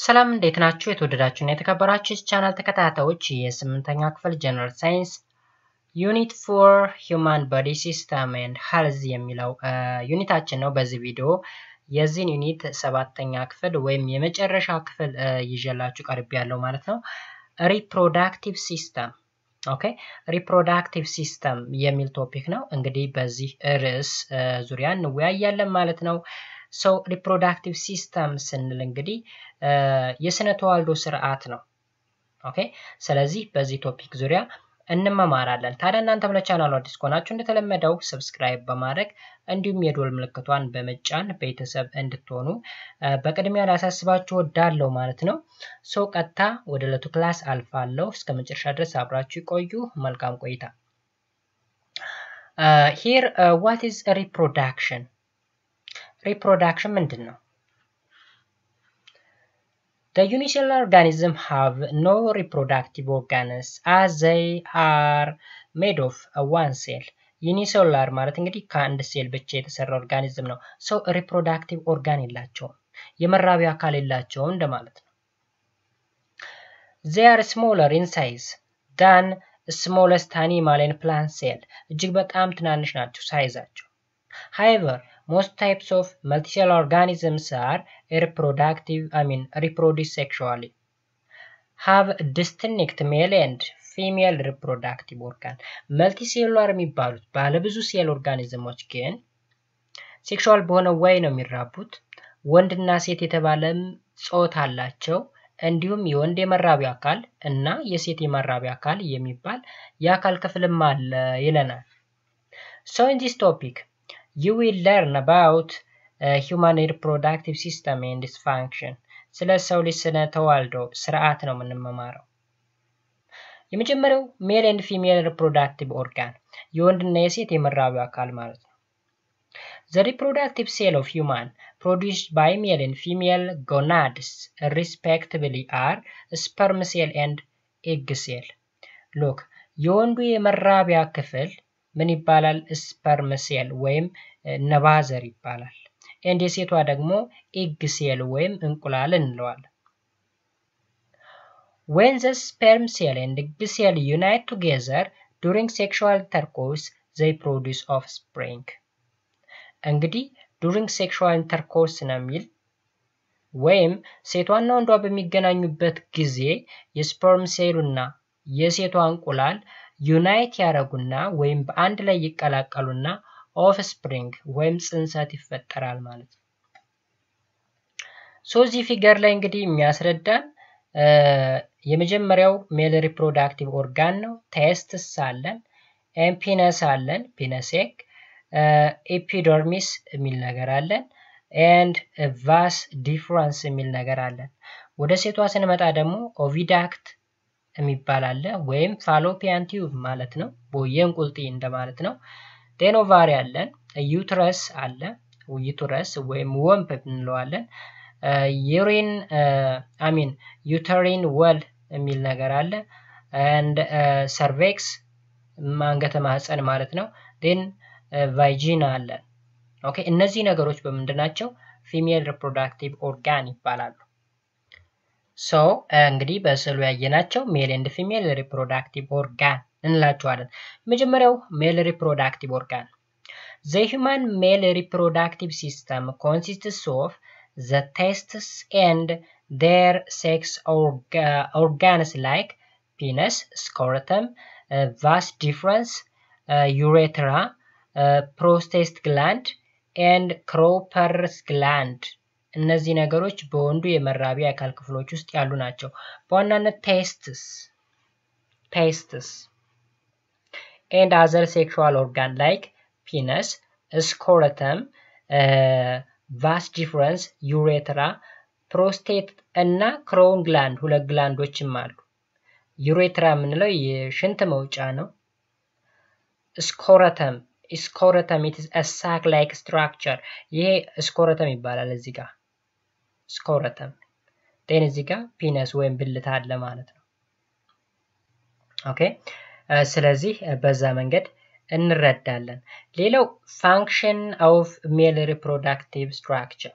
ሰላም እንዴት ናችሁ? የተወደዳችሁና የተከበራችሁ ቻናል ተከታታዮች የስምንተኛ ክፍል General Science unit four human body system and health የሚለው unit ኣችን ነው። በዚህ ቪዲዮ የዚህን unit ሰባተኛ ክፍል ወይም የመጨረሻ ክፍል ይዤላችሁ ቀርቤያለው ማለት ነው። reproductive system okay፣ reproductive system የሚል topic ነው። እንግዲህ በዚህ ርዕስ ዙሪያ እንወያያለን ማለት ነው። so reproductive system ስንል እንግዲህ የስነ ተዋልዶ ስርዓት ነው። okay ስለዚህ በዚህ topic ዙሪያ እንመማራለን። ታዲያ እናንተም ለቻናሉ አዲስ ከሆናችሁ እንደተለመደው subscribe በማድረግ እንዲሁም የደወል ምልክቷን በመጫን ቤተሰብ እንድትሆኑ በቅድሚያ ላሳስባችሁ እወዳለው ማለት ነው። so ቀጥታ ወደ ዕለቱ class አልፋለሁ። እስከ መጨረሻ ድረስ አብራችሁኝ ቆዩ። መልካም ቆይታ። here what is reproduction reproduction ምንድን ነው? The unicellular organism have no reproductive organs as they are made of one cell. unicellular ማለት እንግዲህ ከአንድ ሴል ብቻ የተሰራ organism ነው። so reproductive organ የላቸውም፣ የመራቢያ አካል የላቸውም እንደማለት ነው። smaller in size than smallest animal and plant cell እጅግ በጣም ትናንሽ ናቸው size ኣቸው። however most types of multicellular organisms are reproductive i mean reproduce sexually have distinct male and female reproductive organ multicellular የሚባሉት ባለብዙ ሴል organism ኦች ግን sexual በሆነ way ነው የሚራቡት። ወንድና ሴት የተባለም ጾታ አላቸው። እንዲሁም የወንድ የመራቢያ አካል እና የሴት የመራቢያ አካል የሚባል የአካል ክፍልም አለ ይለናል። so in this topic you will learn about uh, human reproductive system and its function ስለ ሰው ልጅ ስነ ተዋልዶ ስርዓት ነው የምንመማረው። የመጀመሪያው male and female reproductive organ የወንድና የሴት የመራቢያ አካል ማለት ነው። The reproductive cell of human produced by male and female gonads respectively are sperm cell and egg cell. Look, የወንዱ የመራቢያ ክፍል ምን ይባላል? ስፐርም ሴል ወይም ነባዘር ይባላል። ኤንድ የሴቷ ደግሞ ኤግ ሴል ወይም እንቁላል እንለዋለን። When the sperm cell and egg cell unite together during sexual intercourse, they produce offspring. እንግዲህ during sexual intercourse ነው የሚል ወይም ሴቷና ወንዱ በሚገናኙበት ጊዜ የ sperm ሴሉና የሴቷ እንቁላል unite ያደርጉና ወይም በአንድ ላይ ይቀላቀሉና offspring ወይም ጽንሰት ይፈጠራል ማለት ነው። so እዚህ figure ላይ እንግዲህ የሚያስረዳን የመጀመሪያው male reproductive organ ነው። testis አለን፣ penis አለን፣ ፒነሴክ፣ epididymis የሚል ነገር አለን፣ and vas deferens የሚል ነገር አለን። ወደ ሴቷ ስንመጣ ደግሞ oviduct የሚባል አለ ወይም fallopian tube ማለት ነው። የእንቁልጢ እንደማለት ነው። ovary አለን፣ uterus አለ፣ uterus ወይም womb እንለዋለን። urine I mean uterine wall የሚል ነገር አለ። and cervix አንገተ ማህፀን ማለት ነው። then vagina አለን። okay እነዚህ ነገሮች በምንድን ናቸው? female reproductive organ ይባላሉ። so እንግዲህ በስዕሉ ያየናቸው male and female reproductive organ እንላቸዋለን። የመጀመሪያው male reproductive organ the human male reproductive system consists of the testis and their sex organs like penis፣ scrotum፣ vas deferens፣ urethra፣ prostate gland and Cowper's gland እነዚህ ነገሮች በወንዱ የመራቢያ አካል ክፍሎች ውስጥ ያሉ ናቸው። በዋናነት testis testis and other sexual organ like penis፣ scrotum፣ vas deferens፣ urethra፣ prostate እና Cowper's gland ሁለት gland ኦችም አሉ። urethra የምንለው የሽንት መውጫ ነው። scrotum scrotum it's sac like structure ይሄ scrotum ይባላል እዚህ ጋር scrotum then እዚህ ጋር penis ወይም ብልት አለ ማለት ነው። okay ስለዚህ በዛ መንገድ እንረዳለን። ሌላው function of male reproductive structure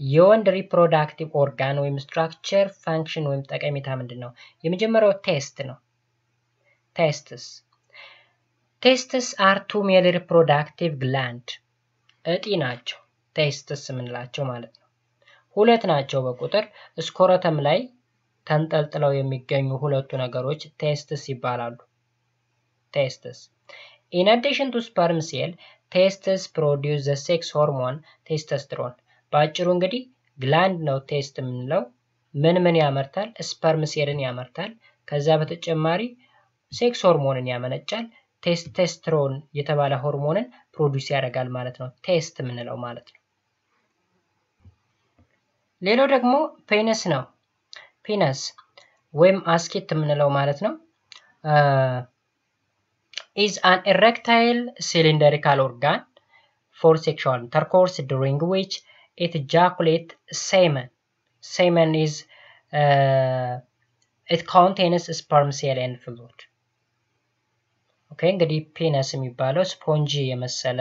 የወንድ reproductive organ ወይም structure function ወይም ጠቀሜታ ምንድን ነው? የመጀመሪያው testis ነው። testis testis are two male reproductive gland እጢ ናቸው። testis የምንላቸው ማለት ነው። ሁለት ናቸው በቁጥር scrotum ላይ ተንጠልጥለው የሚገኙ ሁለቱ ነገሮች testis ይባላሉ። testis in addition to sperm cell testis produce the sex hormone testosterone። በአጭሩ እንግዲህ gland ነው testis የምንለው ምን ምን ያመርታል? sperm ሴልን ያመርታል። ከዛ በተጨማሪ ሴክስ ሆርሞንን ያመነጫል። ቴስቴስትሮን የተባለ ሆርሞንን produce ያደርጋል ማለት ነው። testis የምንለው ማለት ነው። ሌላው ደግሞ penis ነው። penis ወይም አስኬት የምንለው ማለት ነው። is an erectile cylindrical organ for sexual intercourse during which it ejaculate semen semen is it contains sperm cell and fluid okay እንግዲህ penis የሚባለው spongy የመሰለ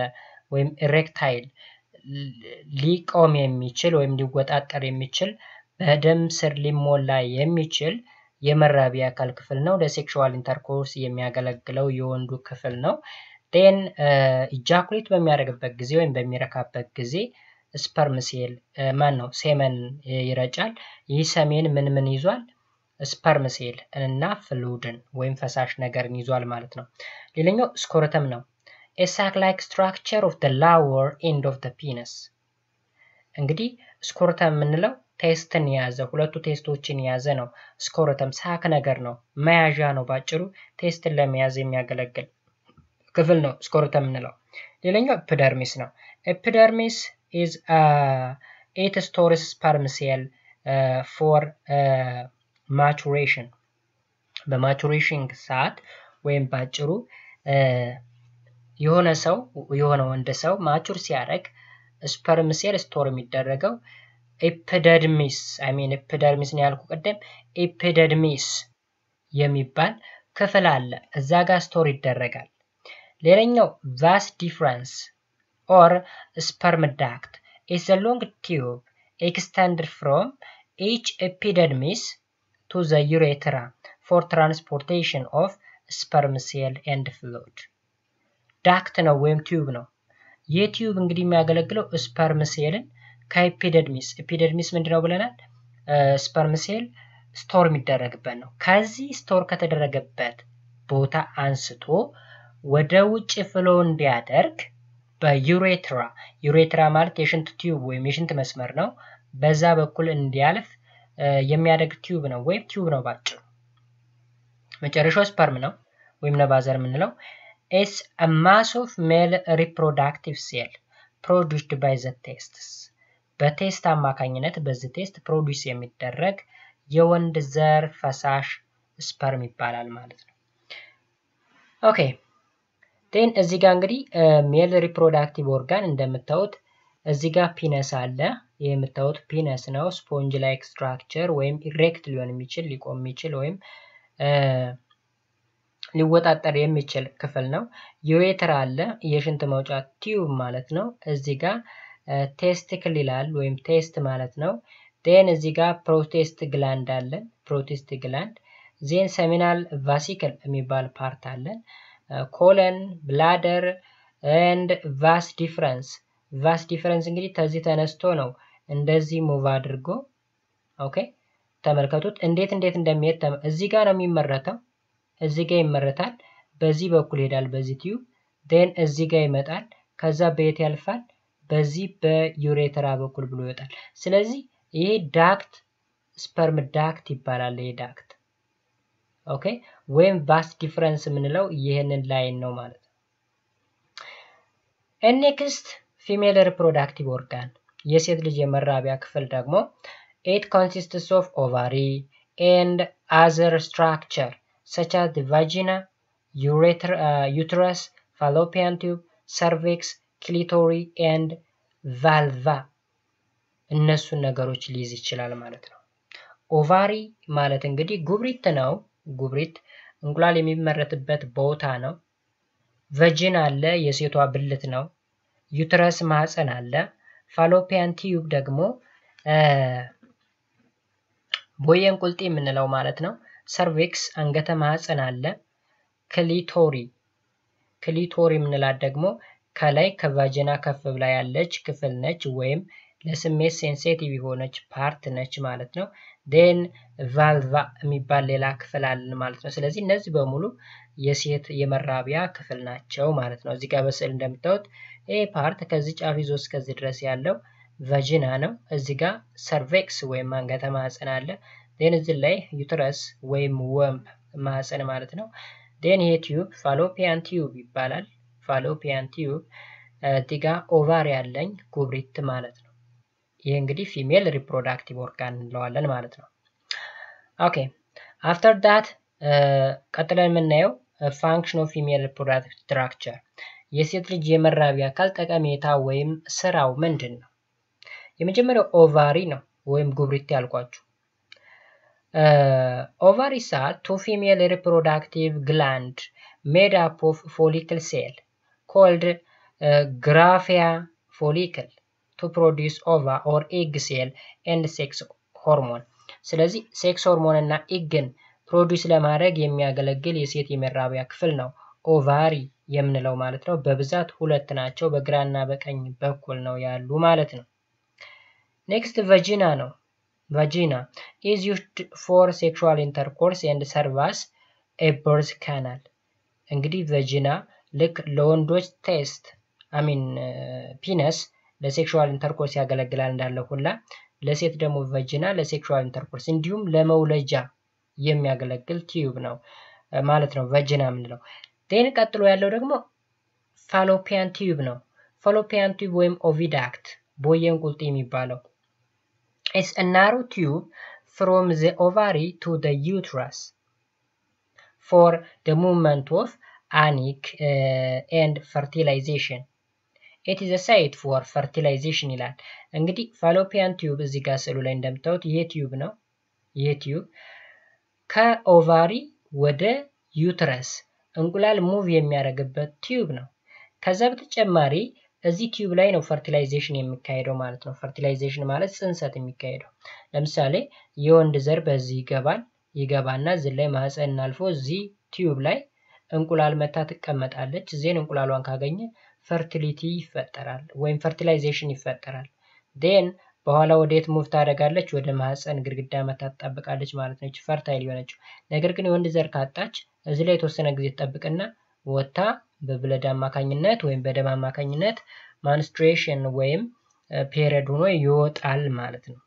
ወይም erectile ሊቆም የሚችል ወይም ሊወጣጠር የሚችል በደም ስር ሊሞላ የሚችል የመራቢያ አካል ክፍል ነው። ለ sexual intercourse የሚያገለግለው የወንዱ ክፍል ነው። then ejaculate በሚያደርግበት ጊዜ ወይም በሚረካበት ጊዜ sperm cell ማን ነው semen ይረጫል። ይህ semen ምን ምን ይዟል? sperm cell እና fluid ን ወይም ፈሳሽ ነገርን ይዟል ማለት ነው። ሌላኛው scrotum ነው። a sac-like structure of the lower end of the penis እንግዲህ scrotum የምንለው testes ን የያዘ ሁለቱ testes ኦችን የያዘ ነው። scrotum sac ነገር ነው፣ መያዣ ነው። ባጭሩ testes ን ለመያዝ የሚያገለግል ክፍል ነው scrotum የምንለው። ሌላኛው epididymis ነው። epididymis is it stores sperm for maturation በ maturation ሰዓት ወይም ባጭሩ የሆነ ሰው የሆነ ወንድ ሰው mature ሲያደርግ sperm cell store የሚደረገው epididymis I mean epididymis ነው ያልኩ ቅድም። epididymis የሚባል ክፍል አለ እዛ ጋር store ይደረጋል። ሌላኛው vas deferens or sperm duct is long tube extended from each epididymis to the urethra for transportation of sperm cell and fluid duct ነው ወይም tube ነው። ይህ tube እንግዲህ የሚያገለግለው sperm cell ን ከ epididymis epididymis ምንድነው ብለናል? sperm cell store የሚደረግበት ነው። ከዚህ store ከተደረገበት ቦታ አንስቶ ወደ ውጭ flow እንዲያደርግ በ urethra urethra ማለት የሽንት tube ወይም የሽንት መስመር ነው። በዛ በኩል እንዲያልፍ የሚያደርግ tube ነው ወይም tube ነው ባጭሩ። መጨረሻው sperm ነው ወይም ነባዘር የምንለው is a mass of male reproductive cell produced by the testes በ testes አማካኝነት በዚህ testes produce የሚደረግ የወንድ ዘር ፈሳሽ sperm ይባላል ማለት ነው። okay then እዚህ ጋር እንግዲህ male reproductive organ እንደምታዩት እዚህ ጋር penis አለ። ይህ የምታዩት penis ነው። sponge like structure ወይም erect ሊሆን የሚችል ሊቆም የሚችል ወይም ሊወጣጠር የሚችል ክፍል ነው። urethra አለ፣ የሽንት መውጫ tube ማለት ነው። እዚህ ጋር testicle ይላል ወይም testes ማለት ነው። then እዚህ ጋር prostate gland አለን፣ prostate gland። then seminal vesicle የሚባል part አለን። colon, bladder and vas deferens። vas deferens እንግዲህ ከዚህ ተነስቶ ነው እንደዚህ move አድርጎ okay፣ ተመልከቱት እንዴት እንዴት እንደሚሄድ እዚህ ጋር ነው የሚመረተው እዚህ ጋር ይመረታል። በዚህ በኩል ይሄዳል በዚህ tube then እዚህ ጋር ይመጣል። ከዛ በየት ያልፋል? በዚህ በ urethra በኩል ብሎ ይወጣል። ስለዚህ ይሄ duct sperm duct ይባላል። ይሄ duct okay፣ ወይም vas deferens የምንለው ይህንን line ነው ማለት ነው። next female reproductive organ የሴት ልጅ የመራቢያ ክፍል ደግሞ it consists of ovary and other structure such as the vagina, ureter, uh, uterus, fallopian tube, cervix, clitoris and vulva እነሱን ነገሮች ሊይዝ ይችላል ማለት ነው። ovary ማለት እንግዲህ ጉብሪት ነው። ጉብሪት እንቁላል የሚመረትበት ቦታ ነው። vagina አለ፣ የሴቷ ብልት ነው። uterus ማህፀን አለ። fallopian tube ደግሞ ቦየ እንቁልጤ የምንለው ማለት ነው። cervix አንገተ ማህፀን አለ። clitoris clitoris የምንላት ደግሞ ከላይ ከ vagina ከፍ ብላ ያለች ክፍል ነች፣ ወይም ለስሜት sensitive የሆነች part ነች ማለት ነው። then vulva የሚባል ሌላ ክፍል አለን ማለት ነው። ስለዚህ እነዚህ በሙሉ የሴት የመራቢያ ክፍል ናቸው ማለት ነው። እዚህ ጋር በስዕል እንደምታዩት ይህ part ከዚህ ጫፍ ይዞ እስከዚህ ድረስ ያለው vagina ነው። እዚህ ጋር cervix ወይም አንገተ ማህፀን አለ። then እዚህ ላይ uterus ወይም womb ማህፀን ማለት ነው። then ይሄ tube fallopian tube ይባላል። fallopian tube እዚህ ጋር ovary ያለኝ ጉብሪት ማለት ነው። ይህ እንግዲህ female reproductive organ እንለዋለን ማለት ነው። okay after that ቀጥለን የምናየው function of female reproductive structure የሴት ልጅ የመራቢያ አካል ጠቀሜታ ወይም ስራው ምንድን ነው? የመጀመሪያው ovary ነው ወይም ጉብሪት ያልኳችሁ። Ovaries are two female reproductive gland made up of follicle cell called Graafian follicle to produce ova or egg cell and sex hormone። ስለዚህ sex hormone እና egg ን produce ለማድረግ የሚያገለግል የሴት የመራቢያ ክፍል ነው ovary የምንለው ማለት ነው። በብዛት ሁለት ናቸው፣ በግራና በቀኝ በኩል ነው ያሉ ማለት ነው። Next vagina ነው። Vagina is used for sexual intercourse and serve as a birth canal። እንግዲህ vagina ልክ ለወንዶች test I mean penis ለ sexual intercourse ያገለግላል እንዳለ ሁላ ለሴት ደግሞ vagina ለ sexual intercourse እንዲሁም ለመውለጃ የሚያገለግል tube ነው ማለት ነው vagina የምንለው። Then ቀጥሎ ያለው ደግሞ fallopian tube ነው። Fallopian tube ወይም oviduct ቦየ እንቁልጤ የሚባለው is a narrow tube from the ovary to the uterus for the movement of an egg uh, and fertilization. Is a site for fertilization ይላል። እንግዲህ fallopian tube እዚህ ጋር ስዕሉ ላይ እንደምታዩት ይሄ tube ነው። ይሄ tube ከ ovary ወደ uterus እንቁላል move የሚያደርግበት tube ነው። ከዛ በተጨማሪ እዚህ tube ላይ ነው fertilization የሚካሄደው ማለት ነው። Fertilization ማለት ጽንሰት የሚካሄደው ለምሳሌ የወንድ ዘር በዚህ ይገባል ይገባና እዚህ ላይ ማህፀን አልፎ እዚህ tube ላይ እንቁላል መጥታ ትቀመጣለች። Then እንቁላሏን ካገኘ fertility ይፈጠራል ወይም fertilization ይፈጠራል። Then በኋላ ወዴት move ታደርጋለች? ወደ ማህፀን ግድግዳ መጥታ ትጣበቃለች ማለት ነች፣ fertile የሆነችው። ነገር ግን የወንድ ዘር ካጣች እዚህ ላይ የተወሰነ ጊዜ ትጠብቅና ወጥታ በ blood አማካኝነት ወይም በደም አማካኝነት menstruation ወይም period ሆኖ ይወጣል ማለት ነው።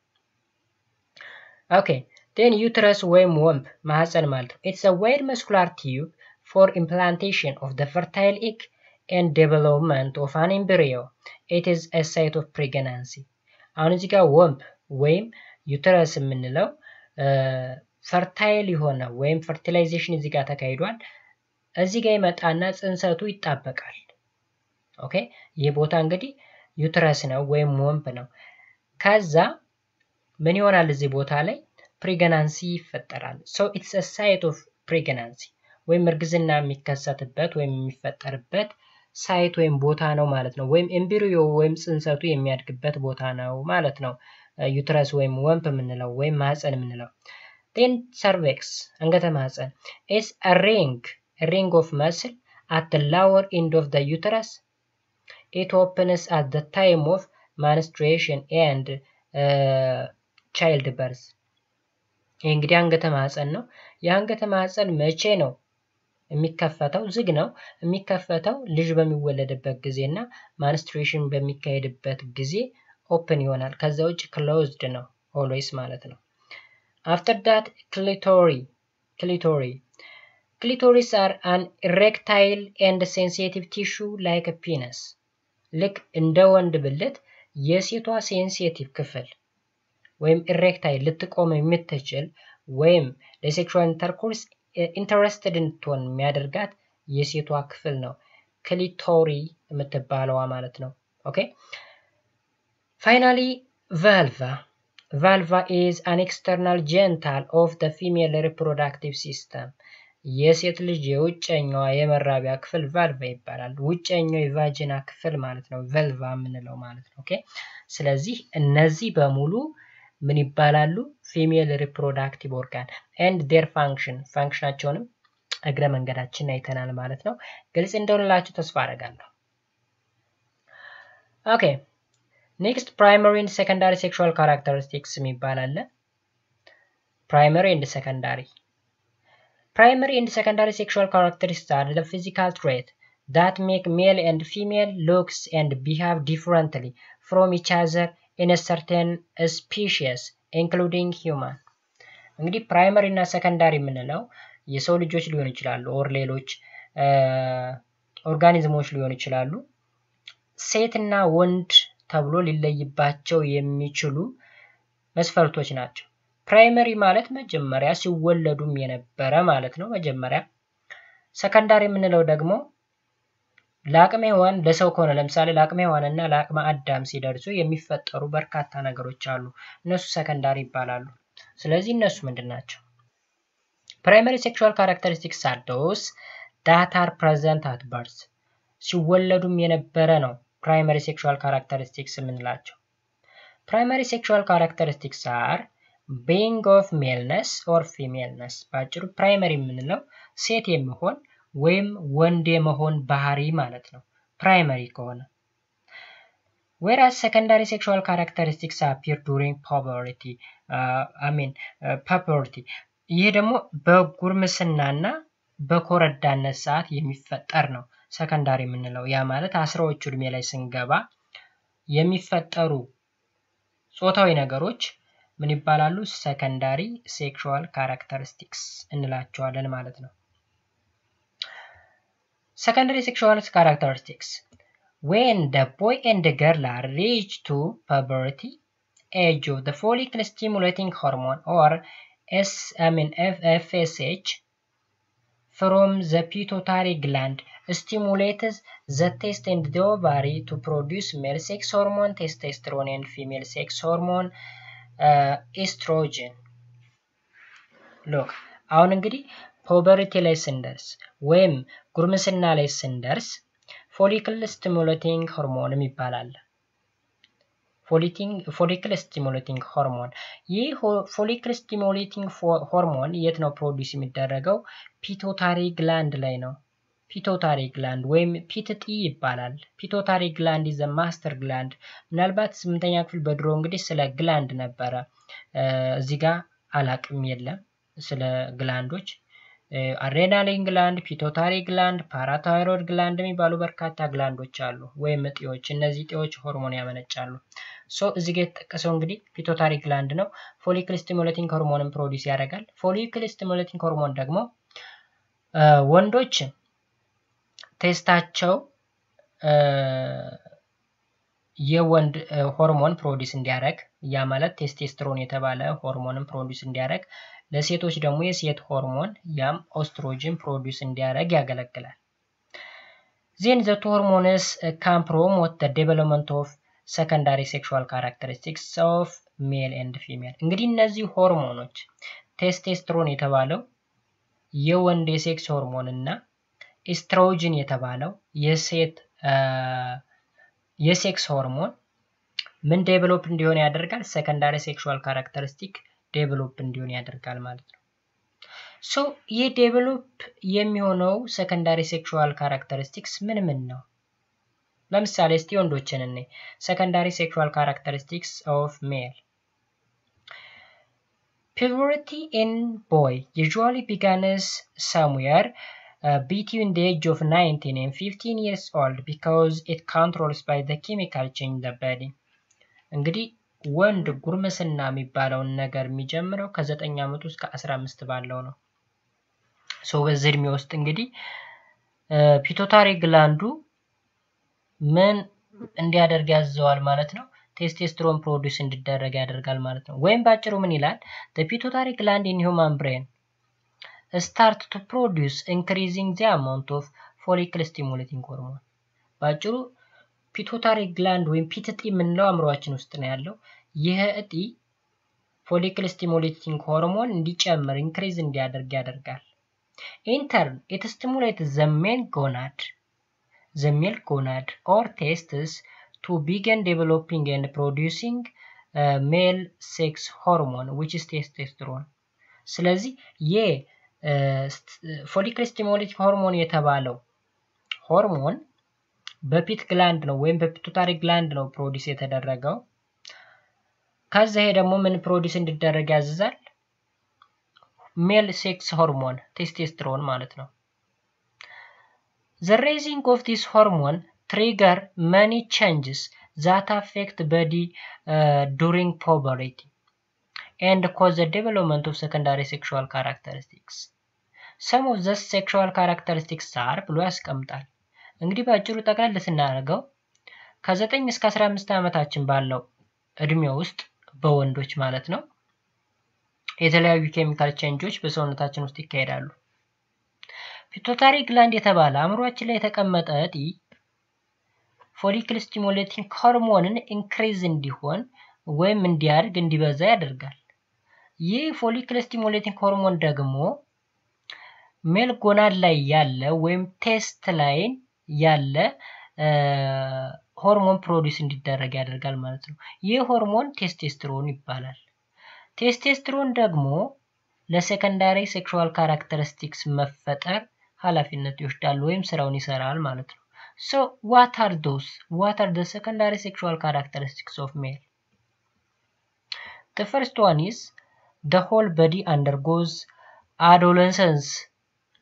Okay then uterus ወይም womb ማህፀን ማለት ነው። It's wide muscular tube for implantation of the fertile egg and development of an embryo it is a site of pregnancy። አሁን እዚህ ጋር womb ወይም uterus የምንለው fertile የሆነ ወይም fertilization እዚህ ጋር ተካሂዷል። እዚህ ጋር ይመጣና ጽንሰቱ ይጣበቃል። Okay ይህ ቦታ እንግዲህ uterus ነው ወይም womb ነው። ከዛ ምን ይሆናል? እዚህ ቦታ ላይ pregnancy ይፈጠራል። So it's site of pregnancy ወይም እርግዝና የሚከሰትበት ወይም የሚፈጠርበት site ወይም ቦታ ነው ማለት ነው። ወይም embryo ወይም ጽንሰቱ የሚያድግበት ቦታ ነው ማለት ነው። Uterus ወይም womb የምንለው ወይም ማህፀን የምንለው then cervix አንገተ ማህፀን is a ring ring of muscle at the lower end of the uterus. It opens at the time of menstruation and uh, childbirth. ይህ እንግዲህ አንገተ ማህፀን ነው። የአንገተ ማህፀን መቼ ነው የሚከፈተው? ዝግ ነው። የሚከፈተው ልጅ በሚወለድበት ጊዜ እና menstruation በሚካሄድበት ጊዜ open ይሆናል። ከዛ ውጭ closed ነው always ማለት ነው። After that clitori clitori clitoris are an erectile and sensitive tissue like penis። ልክ እንደ ወንድ ብልት የሴቷ sensitive ክፍል ወይም erectile ልትቆም የምትችል ወይም ለ sexual intercourse interested እንድትሆን የሚያደርጋት የሴቷ ክፍል ነው clitori የምትባለዋ ማለት ነው። Okay finally vulva vulva is an external genital of the female reproductive system የሴት ልጅ የውጨኛዋ የመራቢያ ክፍል vulva ይባላል። ውጨኛው የ vagina ክፍል ማለት ነው፣ vulva የምንለው ማለት ነው። Okay ስለዚህ እነዚህ በሙሉ ምን ይባላሉ? Female reproductive organ and their function function ኣቸውንም እግረ መንገዳችን አይተናል ማለት ነው። ግልጽ እንደሆነላችሁ ተስፋ አደርጋለሁ። Okay next primary and secondary sexual characteristics የሚባል አለ። Primary and secondary primary and secondary sexual characteristics are the physical trait that make male and female looks and behave differently from each other in a certain species including human. እንግዲህ primary እና secondary የምንለው የሰው ልጆች ሊሆን ይችላሉ or ሌሎች organism ኦች ሊሆን ይችላሉ። ሴትና ወንድ ተብሎ ሊለይባቸው የሚችሉ መስፈርቶች ናቸው primary ማለት መጀመሪያ ሲወለዱም የነበረ ማለት ነው። መጀመሪያ secondary የምንለው ደግሞ ለአቅመ ሔዋን ለሰው ከሆነ ለምሳሌ ለአቅመ ሔዋን እና ለአቅመ አዳም ሲደርሱ የሚፈጠሩ በርካታ ነገሮች አሉ። እነሱ secondary ይባላሉ። ስለዚህ እነሱ ምንድን ናቸው? Primary sexual characteristics are those that are present at birth ሲወለዱም የነበረ ነው primary sexual characteristics የምንላቸው። Primary sexual characteristics are being of maleness or femaleness በአጭሩ primary የምንለው ሴት የሚሆን ወይም ወንድ የመሆን ባህሪ ማለት ነው። primary ከሆነ whereas secondary sexual characteristics appear during puberty I mean puberty. ይህ ደግሞ በጉርምስናና በኮረዳነት ሰዓት የሚፈጠር ነው። secondary የምንለው ያ ማለት አስራዎቹ እድሜ ላይ ስንገባ የሚፈጠሩ ጾታዊ ነገሮች ምን ይባላሉ ሰከንዳሪ ሴክሹዋል ካራክተሪስቲክስ እንላቸዋለን ማለት ነው secondary sexual characteristics when the boy and the girl are reached to puberty age of the follicle stimulating hormone or S, I mean FSH from the pituitary gland stimulates the test and the ovary to produce male sex hormone, testosterone, and female sex hormone, estrogen. Look, አሁን እንግዲህ puberty ላይ ስንደርስ ወይም ጉርምስና ላይ ስንደርስ follicle stimulating hormone ም ይባላል። follicle stimulating hormone ይህ follicle stimulating hormone የት ነው produce የሚደረገው? pituitary gland ላይ ነው። pituitary gland ወይም ፒት እጢ ይባላል። pituitary gland the master gland። ምናልባት ስምንተኛ ክፍል በድሮ እንግዲህ ስለ gland ነበረ። እዚህ ጋር አላቅም የለም ስለ gland ዎች adrenal gland፣ pituitary gland፣ parathyroid gland የሚባሉ በርካታ gland ዎች አሉ ወይም እጢዎች። እነዚህ እጢዎች ሆርሞን ያመነጫሉ። so እዚህ ጋር የተጠቀሰው እንግዲህ pituitary gland ነው። follicle stimulating hormone ን produce ያደርጋል። follicle stimulating hormone ደግሞ ወንዶች testis ኣቸው የወንድ ሆርሞን produce እንዲያደርግ ያ ማለት ቴስቴስትሮን የተባለ ሆርሞንን produce እንዲያደርግ ለሴቶች ደግሞ የሴት ሆርሞን ያም estrogen produce እንዲያደርግ ያገለግላል። then the two hormones can promote the development of secondary sexual characteristics of male and female። እንግዲህ እነዚህ ሆርሞኖች ቴስቴስትሮን የተባለው የወንድ የ sex hormone እና ኤስትሮጅን የተባለው የሴት የ sex hormone ምን develop እንዲሆን ያደርጋል? secondary sexual characteristic develop እንዲሆን ያደርጋል ማለት ነው። so ይህ develop የሚሆነው secondary sexual characteristics ምን ምን ነው? ለምሳሌ እስቲ ወንዶችን እኔ secondary sexual characteristics of male puberty in boy usually begins somewhere uh, between the age of 9 and 15 years old because it controls by the chemical change the body እንግዲህ ወንድ ጉርምስና የሚባለውን ነገር የሚጀምረው ከዘጠኝ ዓመቱ እስከ 15 ባለው ነው። so በዚህ እድሜ ውስጥ እንግዲህ pituitary gland ኡ ምን እንዲያደርግ ያዘዋል ማለት ነው። testosterone produce እንዲደረግ ያደርጋል ማለት ነው። ወይም ባጭሩ ምን ይላል? pituitary gland in brain start to produce increasing the amount of follicle stimulating hormone ባጭሩ pituitary gland ወይም ፒት እጢ የምንለው አእምሯችን ውስጥ ነው ያለው። ይህ እጢ follicle stimulating hormone እንዲጨምር increase እንዲያደርግ ያደርጋል። in turn it stimulate the male gonad the male gonad or testes to begin developing and producing male sex hormone which is testosterone። ስለዚህ የ follicle stimulating hormone የተባለው ሆርሞን በ ፒት gland ነው ወይም በ pituitary gland ነው produce የተደረገው። ከዛ ይሄ ደግሞ ምን produce እንዲደረግ ያዝዛል? male sex hormone testosterone ማለት ነው። raising of this hormone trigger many changes that affect body uh, during puberty and cause the development of secondary sexual characteristics. Some of the sexual characteristics are ብሎ ያስቀምጣል። እንግዲህ በአጭሩ ጠቅላላ ስናደርገው ከ9 እስከ 15 ዓመታችን ባለው እድሜ ውስጥ በወንዶች ማለት ነው የተለያዩ ኬሚካል ቼንጆች በሰውነታችን ውስጥ ይካሄዳሉ። pituitary gland የተባለ አእምሯችን ላይ የተቀመጠ እጢ follicle stimulating hormone ን increase እንዲሆን ወይም እንዲያድግ እንዲበዛ ያደርጋል። ይህ follicle stimulating hormone ደግሞ male gonad ላይ ያለ ወይም testes ላይ ያለ ሆርሞን produce እንዲደረግ ያደርጋል ማለት ነው። ይህ ሆርሞን ቴስቴስትሮን ይባላል። ቴስቴስትሮን ደግሞ ለ secondary sexual characteristics መፈጠር ኃላፊነት ይወስዳል ወይም ስራውን ይሰራል ማለት ነው። so what are those what are the secondary sexual characteristics of male The first one is the whole body undergoes adolescence,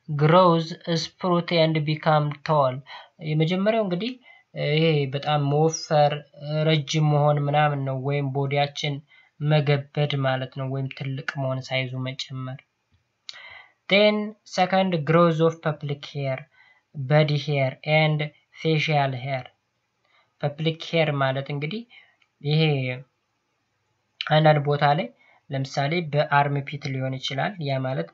grows, spurts and become tall. የመጀመሪያው እንግዲህ ይሄ በጣም መወፈር ረጅም መሆን ምናምን ነው ወይም body ያችን መገበድ ማለት ነው ወይም ትልቅ መሆን size ኡ መጨመር then second growth of pubic hair body hair and facial hair pubic hair ማለት እንግዲህ ይሄ አንዳንድ ቦታ ላይ ለምሳሌ በ armpit ሊሆን ይችላል ያ ማለት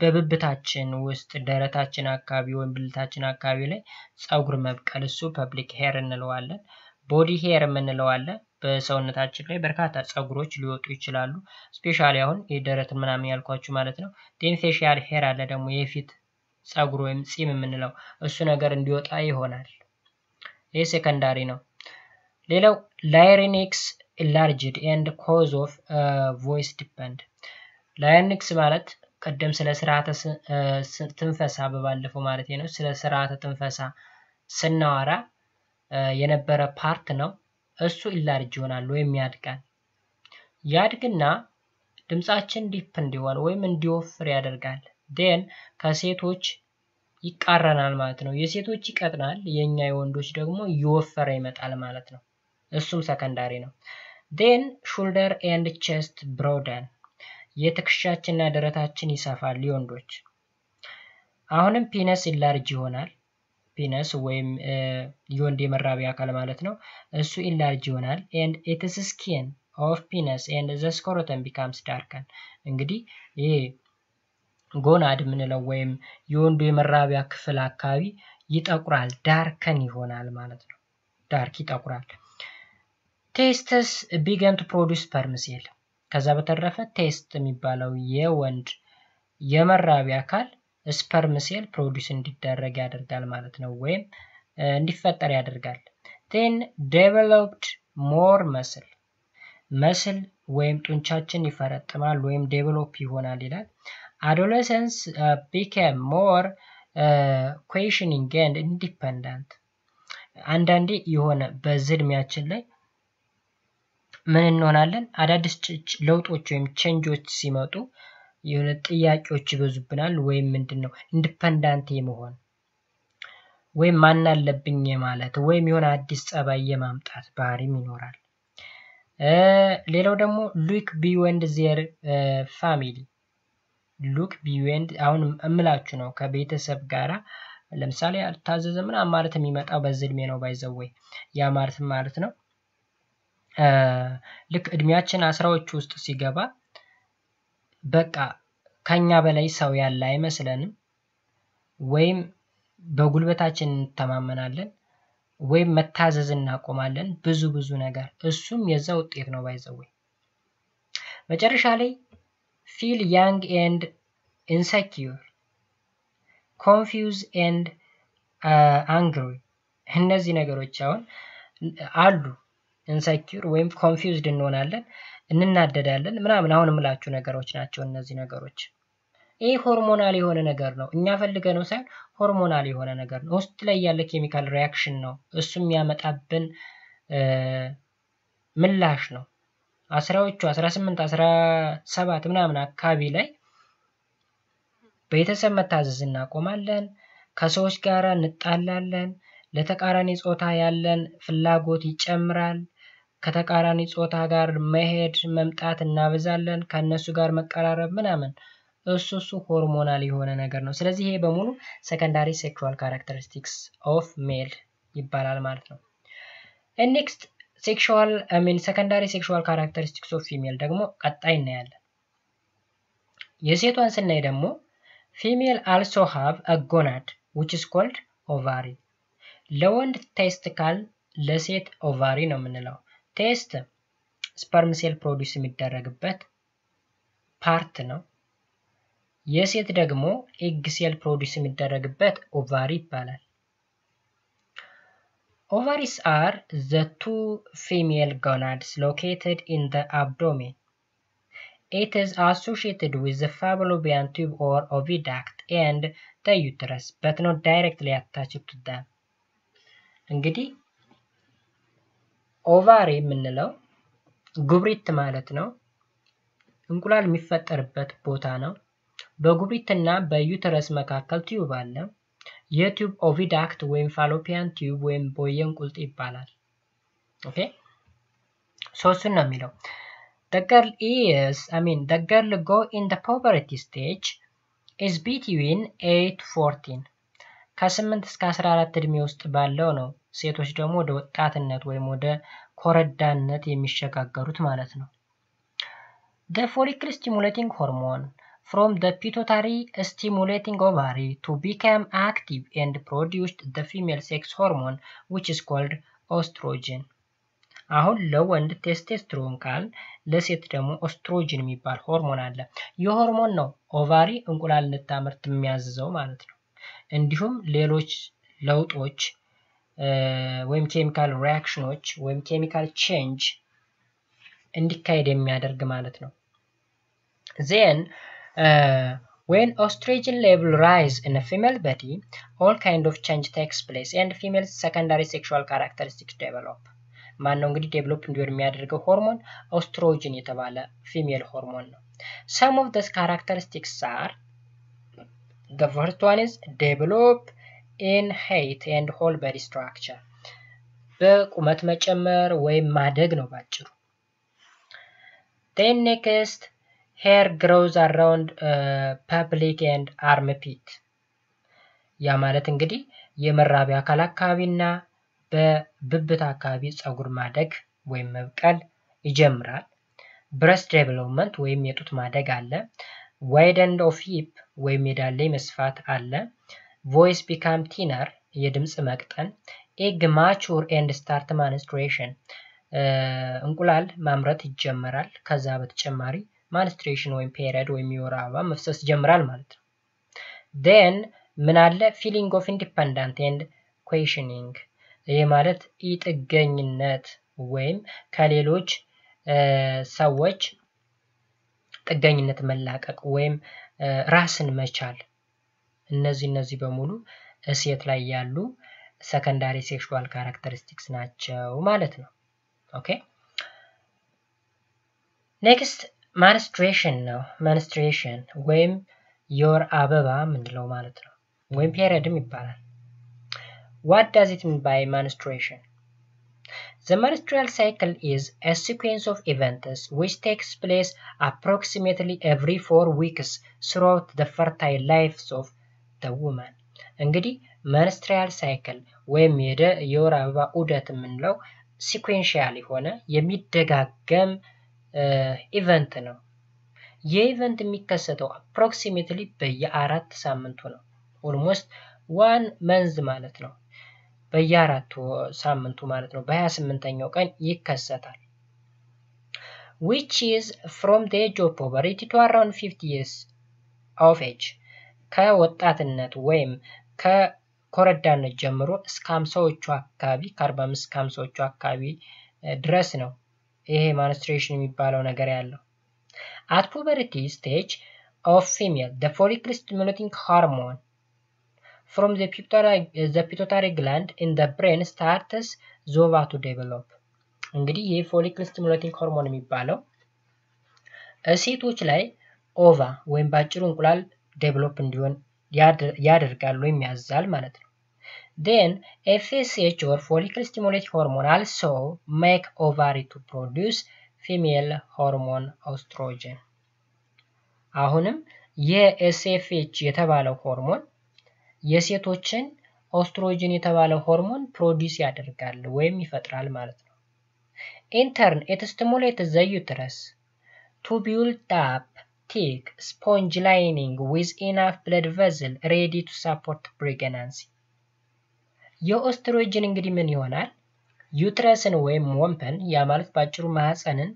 በብብታችን ውስጥ ደረታችን አካባቢ ወይም ብልታችን አካባቢ ላይ ፀጉር መብቀል እሱ pubic hair እንለዋለን body hair የምንለዋለን በሰውነታችን ላይ በርካታ ፀጉሮች ሊወጡ ይችላሉ። specially አሁን የደረትን ምናምን ያልኳችሁ ማለት ነው። then facial hair አለ ደግሞ የፊት ፀጉር ወይም ፂም የምንለው እሱ ነገር እንዲወጣ ይሆናል። ይህ secondary ነው። ሌላው larynx enlarged and cause of voice deepened larynx ማለት ቀደም ስለ ስርዓተ ትንፈሳ በባለፈው ማለት ነው ስለ ስርዓተ ትንፈሳ ስናወራ የነበረ part ነው። እሱ ኢላርጅ ይሆናል ወይም ያድጋል። ያድግና ድምፃችን deep እንዲሆን ወይም እንዲወፍር ያደርጋል። then ከሴቶች ይቃረናል ማለት ነው። የሴቶች ይቀጥናል፣ የእኛ የወንዶች ደግሞ እየወፈረ ይመጣል ማለት ነው። እሱም secondary ነው። then shoulder and chest broaden የትከሻችንና ደረታችን ይሰፋል የወንዶች። አሁንም penis enlarge ይሆናል። penis ወይም የወንድ የመራቢያ አካል ማለት ነው። እሱ ኢላርጅ ይሆናል። and its skin of penis and the scrotum becomes darken። እንግዲህ ይሄ gonad የምንለው ወይም የወንዱ የመራቢያ ክፍል አካባቢ ይጠቁራል፣ darken ይሆናል ማለት ነው። dark ይጠቁራል። testes begin to produce sperm cell። ከዛ በተረፈ testis የሚባለው የወንድ የመራቢያ አካል sperm cell produce እንዲደረግ ያደርጋል ማለት ነው፣ ወይም እንዲፈጠር ያደርጋል። then developed more muscle muscle ወይም ጡንቻችን ይፈረጥማል ወይም develop ይሆናል ይላል። adolescence became more questioning and independent። አንዳንዴ የሆነ በዚህ እድሜያችን ላይ ምን እንሆናለን? አዳዲስ ለውጦች ወይም change ኦች ሲመጡ የሆነ ጥያቄዎች ይበዙብናል። ወይም ምንድን ነው independent የመሆን ወይም ማን አለብኝ ማለት ወይም የሆነ አዲስ ጸባይ የማምጣት ባህሪም ይኖራል። ሌላው ደግሞ look beyond their family look beyond አሁን እምላችሁ ነው ከቤተሰብ ጋራ ለምሳሌ አልታዘዘ ምናምን ማለት የሚመጣው በዚህ እድሜ ነው። by the way ያ ማለት ማለት ነው ልክ እድሜያችን አስራዎቹ ውስጥ ሲገባ በቃ ከኛ በላይ ሰው ያለ አይመስለንም፣ ወይም በጉልበታችን እንተማመናለን፣ ወይም መታዘዝ እናቆማለን። ብዙ ብዙ ነገር እሱም የዛ ውጤት ነው። by the way መጨረሻ ላይ feel young and insecure confuse and angry እነዚህ ነገሮች አሁን አሉ insecure ወይም confused እንሆናለን፣ እንናደዳለን ምናምን አሁን የምላችሁ ነገሮች ናቸው እነዚህ ነገሮች። ይህ hormonal የሆነ ነገር ነው። እኛ ፈልገን ነው ሳይሆን hormonal የሆነ ነገር ነው። ውስጥ ላይ ያለ chemical reaction ነው። እሱ የሚያመጣብን ምላሽ ነው። አስራዎቹ አስራ ስምንት አስራ ሰባት ምናምን አካባቢ ላይ ቤተሰብ መታዘዝ እናቆማለን። ከሰዎች ጋር እንጣላለን። ለተቃራኒ ጾታ ያለን ፍላጎት ይጨምራል። ከተቃራኒ ጾታ ጋር መሄድ መምጣት እናበዛለን። ከእነሱ ጋር መቀራረብ ምናምን እሱ እሱ hormonal የሆነ ነገር ነው። ስለዚህ ይሄ በሙሉ secondary sexual characteristics of male ይባላል ማለት ነው። next sexual mean secondary sexual characteristics of female ደግሞ ቀጣይ እናያለን። የሴቷን ስናይ ደግሞ female also have a gonad which is called ovary። ለወንድ testicle ለሴት ovary ነው የምንለው። testis sperm cell produce የሚደረግበት part ነው። የሴት ደግሞ egg cell produce የሚደረግበት ovary ይባላል። ovaries are the two female gonads located in the abdomen It is associated with the fallopian tube or oviduct and the uterus, but not directly attached to them. እንግዲህ ovary የምንለው ጉብሪት ማለት ነው። እንቁላል የሚፈጠርበት ቦታ ነው። በጉብሪትና በ uterus መካከል tube አለ። የ tube oviduct ወይም fallopian tube ወይም ቦየ እንቁልጥ ይባላል። okay ሶስቱን ነው የሚለው The girl is, I mean, the girl go in the puberty stage is between 8 to 14 ከ8 እስከ 14 እድሜ ውስጥ ባለው ነው። ሴቶች ደግሞ ወደ ወጣትነት ወይም ወደ ኮረዳነት የሚሸጋገሩት ማለት ነው። The follicle stimulating hormone from the pituitary stimulating ovary to become active and produced the female sex hormone which is called estrogen. አሁን ለወንድ ቴስቴስትሮን ካል ለሴት ደግሞ ኦስትሮጅን የሚባል ሆርሞን አለ። ይህ ሆርሞን ነው ovary እንቁላል እንድታመርት የሚያዝዘው ማለት ነው። እንዲሁም ሌሎች ለውጦች ወይም chemical reaction ኦች ወይም chemical change እንዲካሄድ የሚያደርግ ማለት ነው። ዜን estrogen level rise in a female body all kind of change takes place and female secondary sexual characteristics develop ማን ነው እንግዲህ ዴቨሎፕ እንዲሆን የሚያደርገው ሆርሞን ኦስትሮጅን የተባለ ፊሜል ሆርሞን ነው። ሰም ኦፍ ደስ ካራክተሪስቲክስ አር the first one is develop in height and whole body structure በቁመት መጨመር ወይም ማደግ ነው ባጭሩ። then next hair grows around uh, pubic and armpit ያ ማለት እንግዲህ የመራቢያ አካል አካባቢና በብብት አካባቢ ፀጉር ማደግ ወይም መብቀል ይጀምራል። breast development ወይም የጡት ማደግ አለ። widened of hip ወይም የዳሌ መስፋት አለ። voice become thinner የድምፅ መቅጠን። egg mature and start menstruation እንቁላል ማምረት ይጀመራል። ከዛ በተጨማሪ menstruation ወይም period ወይም የወር አበባ መፍሰስ ይጀምራል ማለት ነው። then ምን አለ feeling of independent and questioning ይህ ማለት ኢጥገኝነት ወይም ከሌሎች ሰዎች ጥገኝነት መላቀቅ ወይም ራስን መቻል እነዚህ እነዚህ በሙሉ ሴት ላይ ያሉ secondary sexual characteristics ናቸው ማለት ነው። okay next menstruation ነው። menstruation ወይም የወር አበባ ምንለው ማለት ነው፣ ወይም period ም ይባላል። What does it mean by menstruation? The menstrual cycle is a sequence of events which takes place approximately every four weeks throughout the fertile lives of the woman. እንግዲህ menstrual cycle ወይም የወር አበባ ዑደት የምንለው sequential የሆነ የሚደጋገም event ነው። ይህ event የሚከሰተው approximately በየአራት ሳምንቱ ነው። almost one month ማለት ነው። በየአራቱ ሳምንቱ ማለት ነው። በሀያ ስምንተኛው ቀን ይከሰታል። which is from the age of puberty to around 50 years of age ከወጣትነት ወይም ከኮረዳነት ጀምሮ እስከ ሀምሳዎቹ አካባቢ ከአርባ አምስት እስከ ሀምሳዎቹ አካባቢ ድረስ ነው ይሄ menstruation የሚባለው ነገር ያለው። at puberty stage of female follicle stimulating hormone from the pituitary, the pituitary gland in the brain starts the ova to develop እንግዲህ ይህ follicle stimulating hormone የሚባለው ሴቶች ላይ ova ወይም በአጭሩ እንቁላል develop እንዲሆን ያደርጋል ወይም ያዛል ማለት ነው። then FSH or follicle stimulating hormone also make ovary to produce female hormone estrogen። አሁንም የ SFH የተባለው ሆርሞን የሴቶችን ኦስትሮጅን የተባለው ሆርሞን produce ያደርጋል ወይም ይፈጥራል ማለት ነው። in turn it stimulates the uterus to build up thick sponge lining with enough blood vessel ready to support pregnancy. የኦስትሮጅን እንግዲህ ምን ይሆናል? uterus ን ወይም womb ን ያ ማለት በአጭሩ ማህፀንን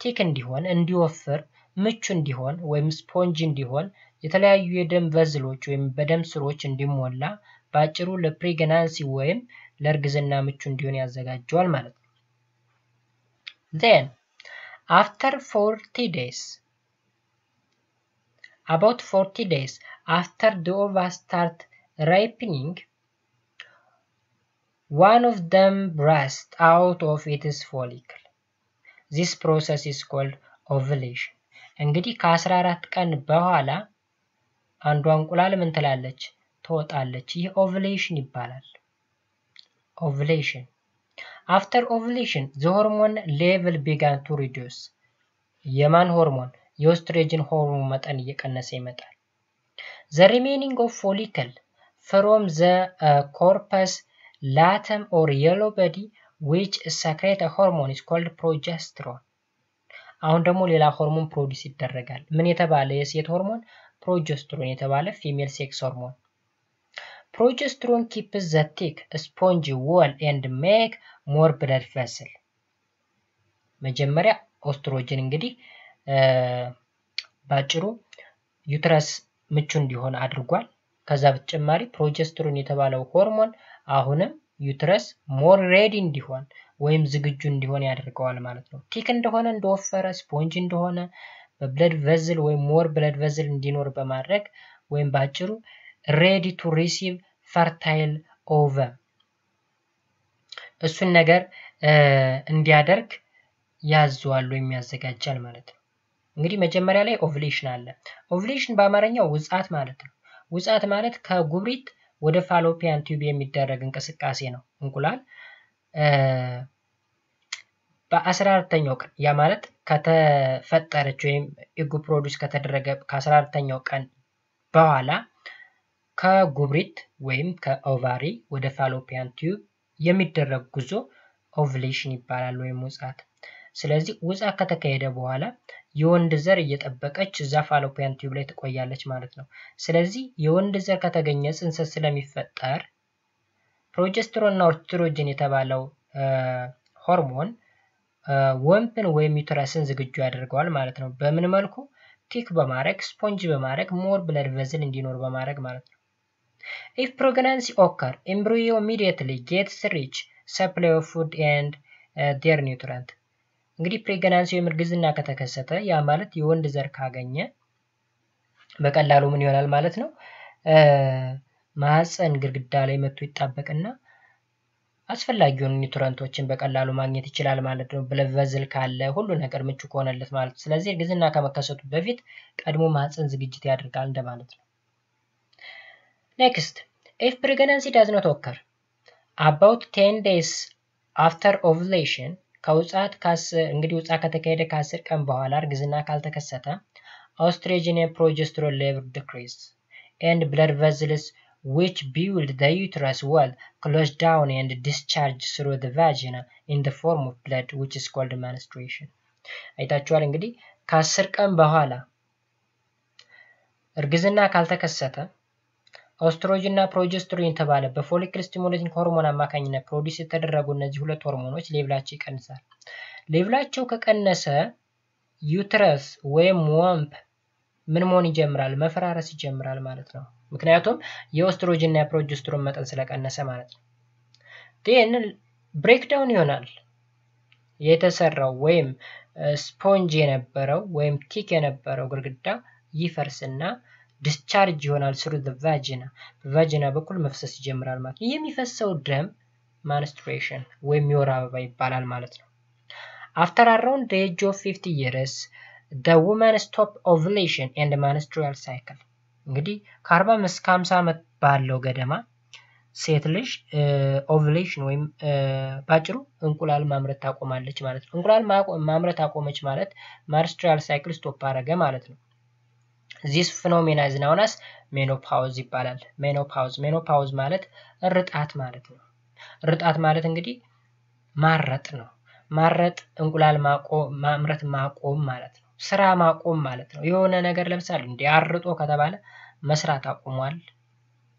thick እንዲሆን እንዲወፍር ምቹ እንዲሆን ወይም ስፖንጅ እንዲሆን የተለያዩ የደም ቨዝሎች ወይም በደም ስሮች እንዲሞላ በአጭሩ ለፕሬግናንሲ ወይም ለእርግዝና ምቹ እንዲሆን ያዘጋጀዋል ማለት ነው። ዜን after 40 days about 40 days after the ova start ripening one of them burst out of its follicle this process is called ovulation እንግዲህ ከ14 ቀን በኋላ አንዷ እንቁላል ምን ትላለች? ትወጣለች። ይህ ovulation ይባላል። ovulation after ovulation the hormone level began to reduce የማን ሆርሞን የኦስትሮጅን ሆርሞን መጠን እየቀነሰ ይመጣል። the remaining of follicle form the corpus luteum or yellow body which secrete hormone is called progesterone አሁን ደግሞ ሌላ ሆርሞን produce ይደረጋል። ምን የተባለ የሴት ሆርሞን progesterone የተባለ female sex hormone progesterone keeps the thick sponge wall and make more blood vessel መጀመሪያ ኦስትሮጅን እንግዲህ ባጭሩ uterus ምቹ እንዲሆን አድርጓል። ከዛ በተጨማሪ progesterone የተባለው ሆርሞን አሁንም uterus more ready እንዲሆን ወይም ዝግጁ እንዲሆን ያደርገዋል ማለት ነው። thick እንደሆነ እንደወፈረ ስፖንጅ እንደሆነ በ blood vessel ወይም more blood vessel እንዲኖር በማድረግ ወይም ባጭሩ ready to receive fertile ovum እሱን ነገር እንዲያደርግ ያዘዋል ወይም ያዘጋጃል ማለት ነው። እንግዲህ መጀመሪያ ላይ ovulation አለ። ovulation በአማርኛው ውጻት ማለት ነው። ውጻት ማለት ከእንቁልጢ ወደ fallopian tube የሚደረግ እንቅስቃሴ ነው። እንቁላል በአስራ አራተኛው ቀን ያ ማለት ከተፈጠረች ወይም egg ኡ produce ከተደረገ ከአስራ አራተኛው ቀን በኋላ ከጉብሪት ወይም ከ ovary ወደ fallopian tube የሚደረግ ጉዞ ovulation ይባላል ወይም ውጻት። ስለዚህ ውጻት ከተካሄደ በኋላ የወንድ ዘር እየጠበቀች እዛ fallopian tube ላይ ትቆያለች ማለት ነው። ስለዚህ የወንድ ዘር ከተገኘ ጽንሰት ስለሚፈጠር progesterone እና ኦስትሮጅን የተባለው ሆርሞን womb ን ወይም uterus ን ዝግጁ ያደርገዋል ማለት ነው። በምን መልኩ? thick በማድረግ ስፖንጅ በማድረግ more blood vessel እንዲኖር በማድረግ ማለት ነው። if pregnancy occur embryo immediately gets rich supply of food and their nutrient እንግዲህ pregnancy ወይም እርግዝና ከተከሰተ ያ ማለት የወንድ ዘር ካገኘ በቀላሉ ምን ይሆናል ማለት ነው ማህፀን ግድግዳ ላይ መጥቶ ይጣበቅና አስፈላጊ የሆኑ nutrient ኦችን በቀላሉ ማግኘት ይችላል ማለት ነው። blood vessel ካለ ሁሉ ነገር ምቹ ከሆነለት ማለት ነው። ስለዚህ እርግዝና ከመከሰቱ በፊት ቀድሞ ማህፀን ዝግጅት ያደርጋል እንደማለት ነው። next if pregnancy does not occur about ten days after ovulation ከውጻት እንግዲህ ውጻት ከተካሄደ ከአስር ቀን በኋላ እርግዝና ካልተከሰተ estrogen progesterone level decrease and blood vessels which build the uterus wall close down and discharge through the vagina in the form of blood which is called menstruation አይታችኋል እንግዲህ ከአስር ቀን በኋላ እርግዝና ካልተከሰተ ኦስትሮጅን እና progesterone የተባለ በ follicle stimulating hormone አማካኝነት produce የተደረጉ እነዚህ ሁለት ሆርሞኖች level አቸው ይቀንሳል። level አቸው ከቀነሰ uterus ወይም womb ምን መሆን ይጀምራል? መፈራረስ ይጀምራል ማለት ነው። ምክንያቱም የኦስትሮጅን እና የ progesterone መጠን ስለቀነሰ ማለት ነው። ን breakdown ይሆናል። የተሰራው ወይም ስፖንጅ የነበረው ወይም thick የነበረው ግድግዳ ይፈርስና discharge ይሆናል through vagina በ vagina በኩል መፍሰስ ይጀምራል ማለት ነው። የሚፈሰው ደም menstruation ወይም የወር አበባ ይባላል ማለት ነው። after around age of 50 years the woman stop ovulation and menstrual cycle እንግዲህ ከ40 እስከ 50 ዓመት ባለው ገደማ ሴት ልጅ ovulation ወይም ባጭሩ እንቁላል ማምረት ታቆማለች ማለት ነው። እንቁላል ማምረት አቆመች ማለት menstrual cycle stop አረገ ማለት ነው። this phenomena is menopause ይባላል። menopause menopause ማለት እርጣት ማለት ነው። እርጣት ማለት እንግዲህ ማረጥ ነው። ማረጥ እንቁላል ማምረት ማቆም ማለት ነው። ስራ ማቆም ማለት ነው። የሆነ ነገር ለምሳሌ እንዲ አርጦ ከተባለ መስራት አቁሟል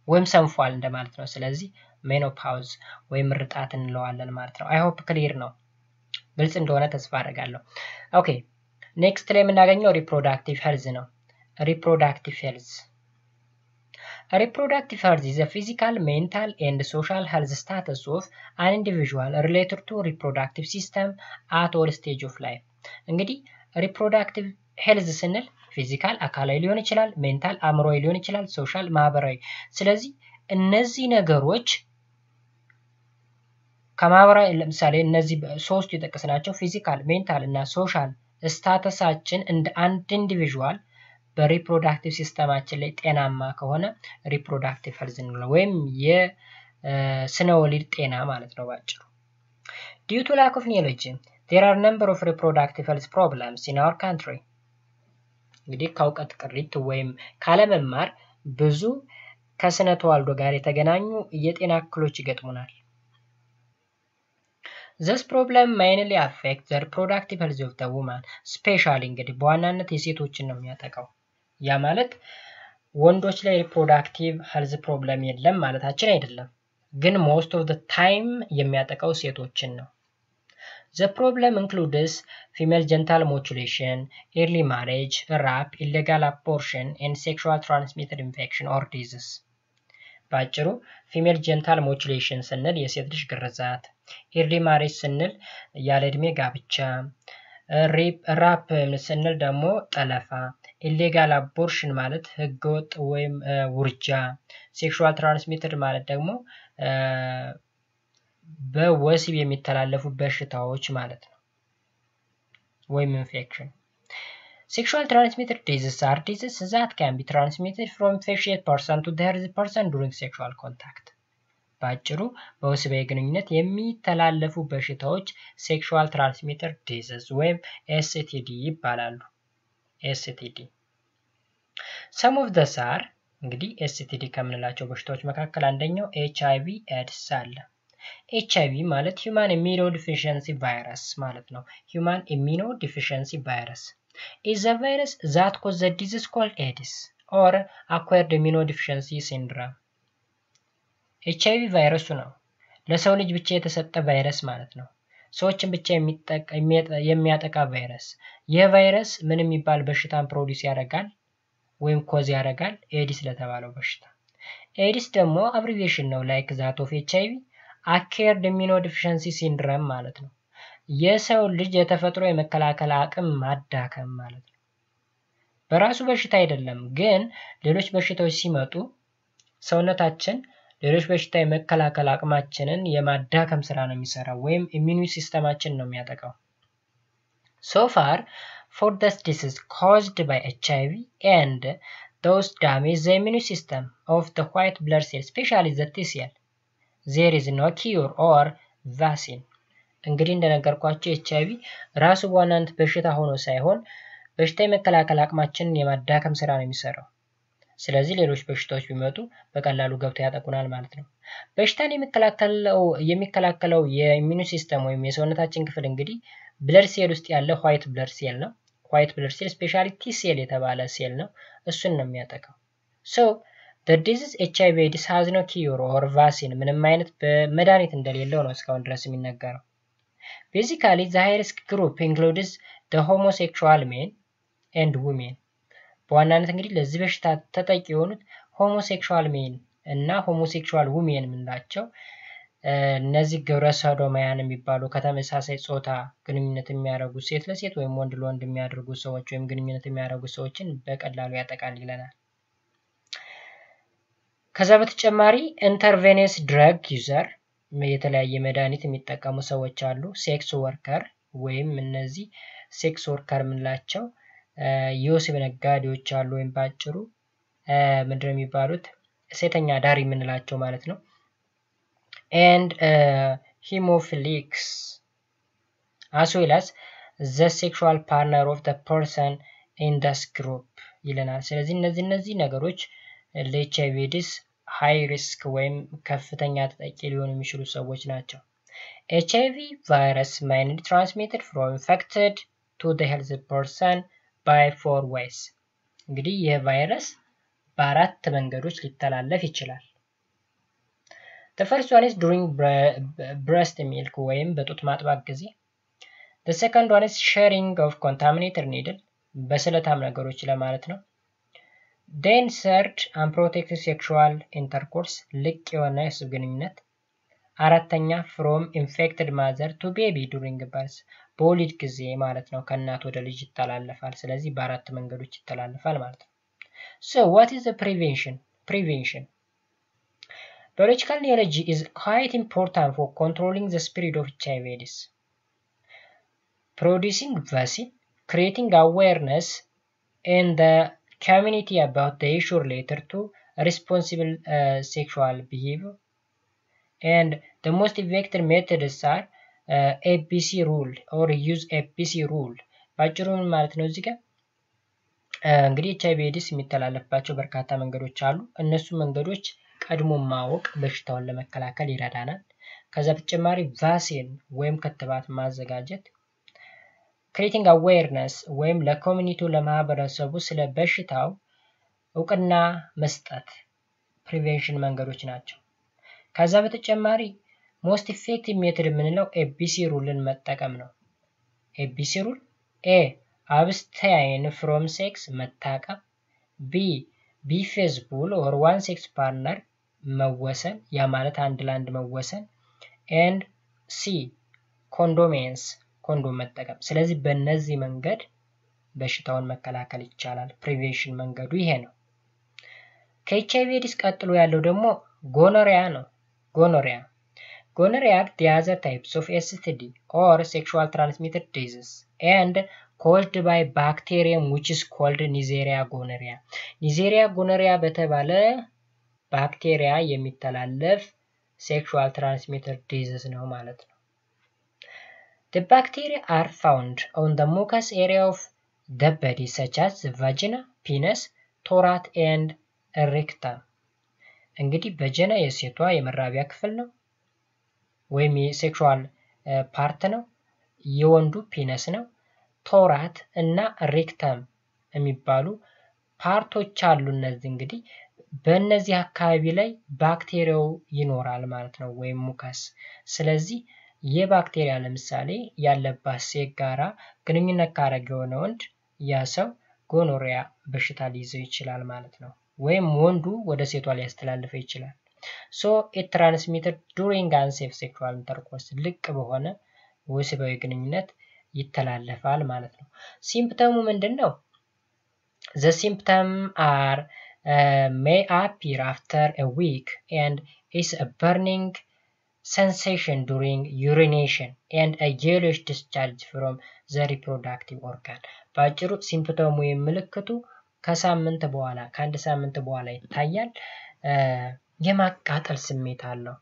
ወይም ሰንፏል እንደማለት ነው። ስለዚህ menopause ወይም ርጣት እንለዋለን ማለት ነው። I hope clear ነው፣ ግልጽ እንደሆነ ተስፋ አደርጋለሁ። okay next ላይ የምናገኘው reproductive health ነው። reproductive health reproductive health a physical, mental and social health status of an individual related to reproductive system at all stage of life እንግዲህ reproductive health ስንል physical አካላዊ ሊሆን ይችላል፣ mental አእምሮዊ ሊሆን ይችላል፣ social ማህበራዊ። ስለዚህ እነዚህ ነገሮች ከማህበራዊ ለምሳሌ እነዚህ ሶስቱ የጠቀስናቸው physical፣ mental እና social status አችን እንደ አንድ individual በ reproductive system አችን ላይ ጤናማ ከሆነ reproductive health እንለው ወይም የስነ ወሊድ ጤና ማለት ነው ባጭሩ። due to lack of knowledge there are number of reproductive health problems in our country እንግዲህ ከእውቀት ቅሪት ወይም ካለመማር ብዙ ከስነ ተዋልዶ ጋር የተገናኙ የጤና እክሎች ይገጥሙናል። this problem mainly affect the reproductive health of the woman specially እንግዲህ በዋናነት የሴቶችን ነው የሚያጠቃው። ያ ማለት ወንዶች ላይ reproductive health problem የለም ማለታችን አይደለም፣ ግን most of time የሚያጠቃው ሴቶችን ነው። The problem includes female genital mutilation, early marriage, rape, illegal abortion, and sexual transmitted infection or disease. በአጭሩ female genital mutilation ስንል የሴት ልጅ ግርዛት፣ early marriage ስንል ያለ ዕድሜ ጋብቻ፣ rape ስንል ደግሞ ጠለፋ፣ illegal abortion ማለት ህገወጥ ወይም ውርጃ፣ sexual transmitted ማለት ደግሞ በወሲብ የሚተላለፉ በሽታዎች ማለት ነው ወይም infection። sexual transmitted disease are disease that can be transmitted from infectious person to healthy person during sexual contact። በአጭሩ በወሲባዊ ግንኙነት የሚተላለፉ በሽታዎች sexual transmitted disease ወይም STD ይባላሉ። STD some of them are እንግዲህ STD ከምንላቸው በሽታዎች መካከል አንደኛው ኤች አይ ቪ ኤድስ አለ። ኤች አይ ቪ ማለት human immuno deficiency virus ማለት ነው። human immuno deficiency virus is the virus that cause the disease called AIDS or acquired immuno deficiency syndrome። ኤች አይ ቪ ቫይረሱ ነው። ለሰው ልጅ ብቻ የተሰጠ ቫይረስ ማለት ነው። ሰዎችን ብቻ የሚያጠቃ ቫይረስ። ይህ ቫይረስ ምን የሚባል በሽታን produce ያደርጋል ወይም cause ያደርጋል? ኤድስ ለተባለው በሽታ። ኤድስ ደግሞ abbreviation ነው like that of HIV acquired immuno deficiency syndrome ማለት ነው። የሰው ልጅ የተፈጥሮ የመከላከል አቅም ማዳከም ማለት ነው። በራሱ በሽታ አይደለም፣ ግን ሌሎች በሽታዎች ሲመጡ ሰውነታችን ሌሎች በሽታ የመከላከል አቅማችንን የማዳከም ስራ ነው የሚሰራው ወይም immune system አችን ነው የሚያጠቃው። so far for this disease caused by HIV and does damage the immune system of the white blood cell specially the T cell there is no cure or vaccine። እንግዲህ እንደነገርኳቸው ኤች አይ ቪ ራሱ በዋናነት በሽታ ሆኖ ሳይሆን በሽታ የመከላከል አቅማችንን የማዳከም ስራ ነው የሚሰራው። ስለዚህ ሌሎች በሽታዎች ቢመጡ በቀላሉ ገብተው ያጠቁናል ማለት ነው። በሽታን የሚከላከለው የ immune system ወይም የሰውነታችን ክፍል እንግዲህ blood cell ውስጥ ያለ white blood cell ነው። white blood cell specially cell የተባለ ሴል ነው። እሱን ነው የሚያጠቃው። so the disease HIV AIDS has no cure or vaccine ምንም አይነት በመድኃኒት እንደሌለው ነው እስካሁን ድረስ የሚነገረው። basically the high risk group includes the homosexual men and women በዋናነት እንግዲህ ለዚህ በሽታ ተጠቂ የሆኑት homosexual men እና homosexual women የምንላቸው እነዚህ ግብረ ሰዶማያን የሚባሉ ከተመሳሳይ ጾታ ግንኙነት የሚያደርጉ ሴት ለሴት ወይም ወንድ ለወንድ የሚያደርጉ ሰዎች ወይም ግንኙነት የሚያደርጉ ሰዎችን በቀላሉ ያጠቃልለናል። ከዛ በተጨማሪ intravenous drug user የተለያየ መድኃኒት የሚጠቀሙ ሰዎች አሉ። sex worker ወይም እነዚህ sex worker የምንላቸው የወሲብ ነጋዴዎች አሉ። ወይም በአጭሩ ምንድነው የሚባሉት ሴተኛ አዳሪ የምንላቸው ማለት ነው። and hemophilics as well as the sexual partner of person in those group ይለናል። ስለዚህ እነዚህ እነዚህ ነገሮች ለኤች አይቪ ኤድስ high risk ወይም ከፍተኛ ተጠቂ ሊሆኑ የሚችሉ ሰዎች ናቸው። HIV virus might transmitted from infected to the health person by four ways እንግዲህ ይህ ቫይረስ በአራት መንገዶች ሊተላለፍ ይችላል። The first one is during breast milk ወይም በጡት ማጥባት ጊዜ። The second one is sharing of contaminated needle በስለታም ነገሮች ለማለት ነው። then third unprotected sexual intercourse ልቅ የሆነ የወሲብ ግንኙነት። አራተኛ from infected mother to baby during birth በወሊድ ጊዜ ማለት ነው። ከእናት ወደ ልጅ ይተላለፋል። ስለዚህ በአራት መንገዶች ይተላለፋል ማለት ነው። what is the prevention? Prevention. Biological neurology is quite important for controlling the spread of HIV AIDS. Producing vaccine, creating awareness in the community about the issue related to responsible uh, sexual behavior. And the most effective methods are uh, ABC rule or use ABC rule. ባጭሩ ምን ማለት ነው እዚህ ጋር እንግዲህ ኤች አይቪ ኤድስ የሚተላለፍባቸው በርካታ መንገዶች አሉ። እነሱ መንገዶች ቀድሞ ማወቅ በሽታውን ለመከላከል ይረዳናል። ከዛ በተጨማሪ vaccine ወይም ክትባት ማዘጋጀት፣ creating awareness ወይም ለ community ው ለማህበረሰቡ ስለ በሽታው እውቅና መስጠት prevention መንገዶች ናቸው። ከዛ በተጨማሪ most effective method የምንለው ABC rule ን መጠቀም ነው። ABC rule A abstain from sex መታቀብ፣ B be faithful or one sex partner መወሰን፣ ያ ማለት አንድ ለአንድ መወሰን፣ and C condoms ኮንዶም መጠቀም። ስለዚህ በእነዚህ መንገድ በሽታውን መከላከል ይቻላል። prevention መንገዱ ይሄ ነው። ከኤች አይቪ ኤድስ ቀጥሎ ያለው ደግሞ gonorrhea ነው። gonorrhea gonorrhea the other types of STD or sexual transmitted disease and caused by bacterium which is called Neisseria gonorrhea. Neisseria gonorrhea በተባለ ባክቴሪያ የሚተላለፍ sexual transmitted disease ነው ማለት ነው። The bacteria are found on the mucous area of the body such as the vagina, penis, throat and rectum. እንግዲህ vagina የሴቷ የመራቢያ ክፍል ነው ወይም የ sexual part ነው። የወንዱ penis ነው። throat እና rectum የሚባሉ part ኦች አሉ። እነዚህ እንግዲህ በእነዚህ አካባቢ ላይ ባክቴሪያው ይኖራል ማለት ነው ወይም mucus። ስለዚህ የባክቴሪያ ለምሳሌ ያለባት ሴት ጋራ ግንኙነት ካረገ የሆነ ወንድ ያ ሰው gonorrhea በሽታ ሊይዘው ይችላል ማለት ነው። ወይም ወንዱ ወደ ሴቷ ሊያስተላልፈው ይችላል። so it transmitted during unsafe sexual intercourse ልቅ በሆነ ወሲባዊ ግንኙነት ይተላለፋል ማለት ነው። symptom ኡ ምንድን ነው? the symptom are may appear after week and is burning sensation during urination and a yellowish discharge from the reproductive organ በአጭሩ symptom ኡ ምልክቱ ከሳምንት በኋላ ከአንድ ሳምንት በኋላ ይታያል። የማቃጠል ስሜት አለው።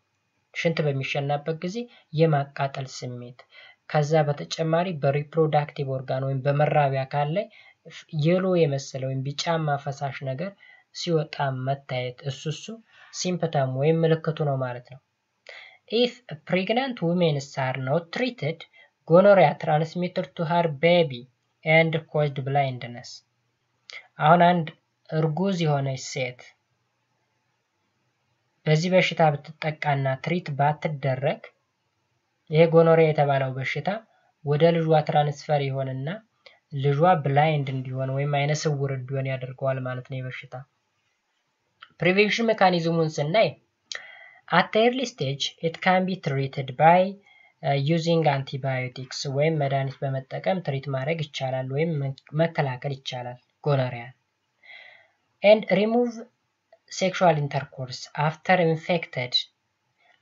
ሽንት በሚሸናበት ጊዜ የማቃጠል ስሜት ከዛ በተጨማሪ በ reproductive organ ወይም በመራቢያ አካል ላይ yellow የመሰለ ወይም ቢጫማ ፈሳሽ ነገር ሲወጣ መታየት እሱ እሱ symptom ወይም ምልክቱ ነው ማለት ነው። if pregnant womens are not treated gonorrhea transmitted to her baby and caused blindness። አሁን አንድ እርጉዝ የሆነች ሴት በዚህ በሽታ ብትጠቃና treat ባትደረግ ይሄ gonorrhea የተባለው በሽታ ወደ ልጇ transfer ይሆንና ልጇ blind እንዲሆን ወይም አይነ ስውር እንዲሆን ያደርገዋል ማለት ነው። የበሽታ prevention mechanism ኡን ስናይ at early stage it can be treated by using antibiotics ወይም መድኃኒት በመጠቀም treat ማድረግ ይቻላል ወይም መከላከል ይቻላል ጎኖሪያን ኤንድ ሪሙቭ ሴክሹዋል ኢንተርኮርስ አፍተር ኢንፌክተድ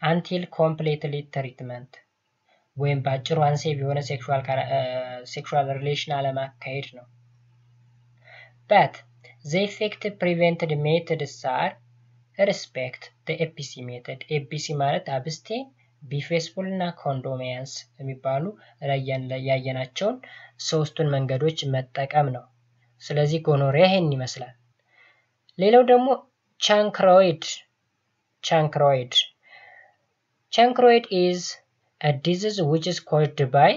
until completely treatment ወይም በአጭሩ unsafe የሆነ sexual relation አለማካሄድ ነው። but the effective prevented methods are respect ABC method ABC ማለት abstain be faithful እና condoms የሚባሉ ያየናቸውን ሶስቱን መንገዶች መጠቀም ነው። ስለዚህ gonorrhea ይሄን ይመስላል። ሌላው ደግሞ chancroid chancroid chancroid is a disease which is caused by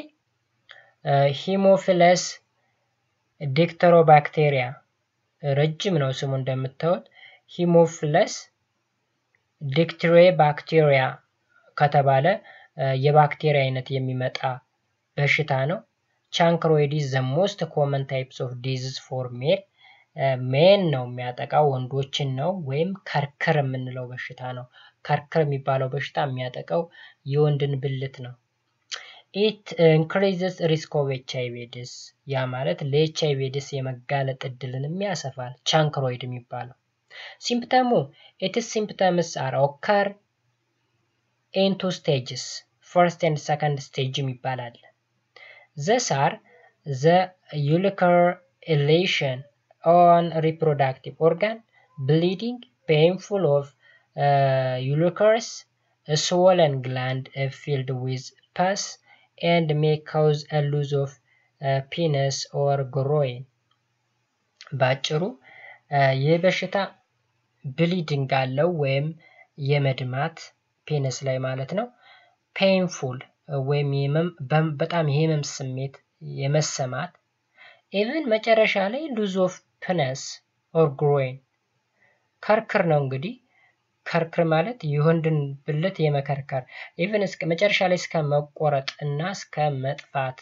uh, ducreyi bacteria ረጅም ነው ስሙ እንደምታዩት Haemophilus ducreyi bacteria ከተባለ የባክቴሪያ አይነት የሚመጣ በሽታ ነው። chancroid is the most common types of disease for male men ነው የሚያጠቃው ወንዶችን ነው ወይም ከርክር የምንለው በሽታ ነው። ከርክር የሚባለው በሽታ የሚያጠቃው የወንድን ብልት ነው። it increases risk of HIV AIDS ያ ማለት ለኤች አይ ቪ ኤድስ የመጋለጥ እድልንም ያሰፋል። chancroid የሚባለው symptom ኡ its symptoms are occur in two stages first and second stage ይባላል። these are the ulcer lesion on reproductive organ bleeding painful of ulcers filled with pus and may cause a loss of uh, penis or groin. በአጭሩ ይህ በሽታ bleeding አለው ወይም የመድማት penis ላይ ማለት ነው። painful ወይም በጣም የህመም ስሜት የመሰማት even መጨረሻ ላይ loss of penis or groin ከርክር ነው እንግዲህ ከርክር ማለት የወንድን ብልት የመከርከር እስከ መጨረሻ ላይ እስከ መቆረጥ እና እስከ መጥፋት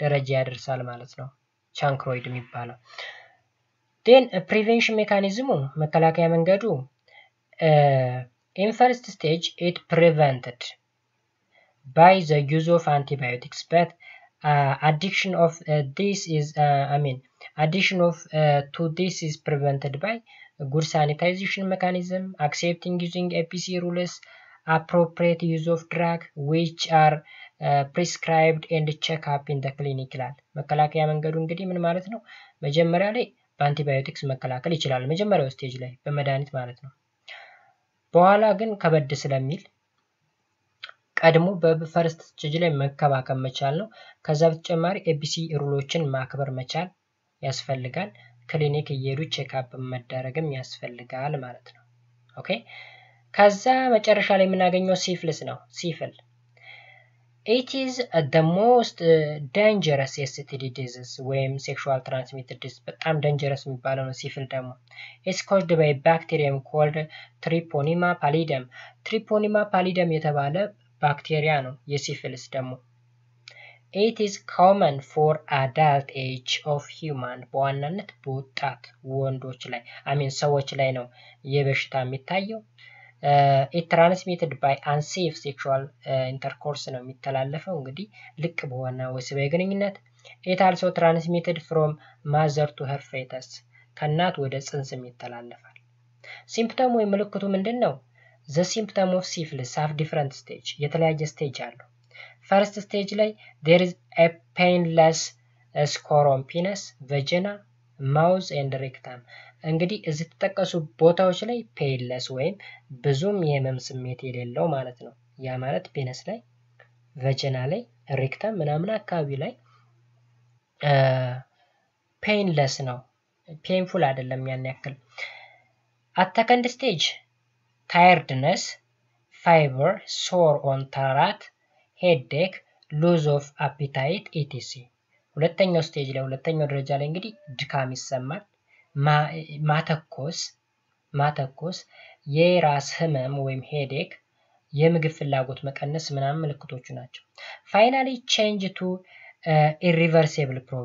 ደረጃ ያደርሳል ማለት ነው chancroid የሚባለው። then prevention mechanism ኡ መከላከያ መንገዱ in first stage it prevented by the use of antibiotics but addiction of this is I mean addition of to this is prevented by mechanism, accepting using ABC rules, appropriate use of drug which are uh, prescribed and check up in the clinic ይላል። መከላከያ መንገዱ እንግዲህ ምን ማለት ነው? መጀመሪያ ላይ በአንቲባዮቲክስ መከላከል ይችላል፣ መጀመሪያው stage ላይ በመድኃኒት ማለት ነው። በኋላ ግን ከበድ ስለሚል ቀድሞ በ first stage ላይ መከባከብ መቻል ነው። ከዛ በተጨማሪ ABC rule ኦችን ማክበር መቻል ያስፈልጋል። ክሊኒክ እየሄዱ check up መደረግም ያስፈልጋል ማለት ነው። okay ከዛ መጨረሻ ላይ የምናገኘው syphilis ነው። syphilis it is the most dangerous STD disease ወይም sexual transmitted disease በጣም dangerous የሚባለው ነው። syphilis ደግሞ it's caused by bacterium called Treponema pallidum። Treponema pallidum የተባለ ባክቴሪያ ነው የ syphilis ደግሞ it is common for adult age of human በዋናነት በወጣት ወንዶች ላይ I mean ሰዎች ላይ ነው ይህ በሽታ የሚታየው። transmitted by unsafe sexual intercourse ነው የሚተላለፈው እንግዲህ ልቅ በሆነ ወሲባዊ ግንኙነት። it also transmitted from mother to her fetus ከእናት ወደ ጽንስም ይተላለፋል። symptom ኡ ወይም ምልክቱ ምንድን ነው? the symptom of syphilis have different stage የተለያየ stage አለው። first stage ላይ there is a painless sore on penis vagina mouth and rectum። እንግዲህ እዚህ የተጠቀሱ ቦታዎች ላይ painless ወይም ብዙም የህመም ስሜት የሌለው ማለት ነው። ያ ማለት penis ላይ፣ vagina ላይ፣ rectum ምናምን አካባቢ ላይ painless ነው። painful አይደለም ያን ያክል። at second stage tiredness፣ fever፣ sore on throat headache loss of appetite etc። ሁለተኛው stage ላይ ሁለተኛው ደረጃ ላይ እንግዲህ ድካም ይሰማል፣ ማተኮስ ማተኮስ፣ የራስ ህመም ወይም headache፣ የምግብ ፍላጎት መቀነስ ምናምን ምልክቶቹ ናቸው። finally change to irreversible problem